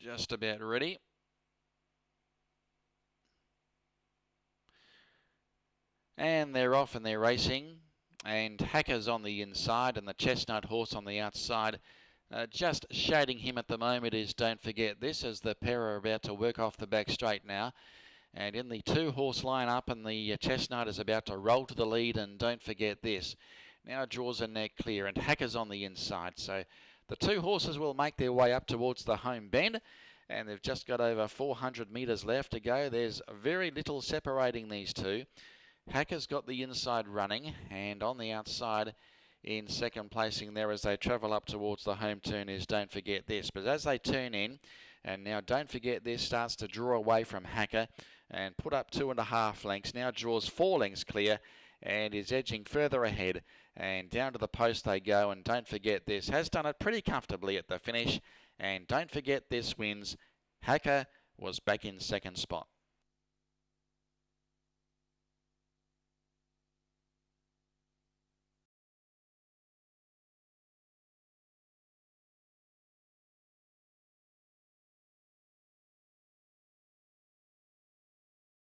just about ready. And they're off and they're racing. And Hacker's on the inside and the Chestnut Horse on the outside. Uh, just shading him at the moment is Don't Forget This as the pair are about to work off the back straight now. And in the two horse line up and the Chestnut is about to roll to the lead and Don't Forget This. Now draws a neck clear and Hacker's on the inside. So the two horses will make their way up towards the home bend and they've just got over 400 metres left to go. There's very little separating these two. Hacker's got the inside running, and on the outside, in second placing there as they travel up towards the home turn is Don't Forget This. But as they turn in, and now Don't Forget This starts to draw away from Hacker and put up two and a half lengths. Now draws four lengths clear and is edging further ahead. And down to the post they go. And Don't Forget This has done it pretty comfortably at the finish. And Don't Forget This wins. Hacker was back in second spot.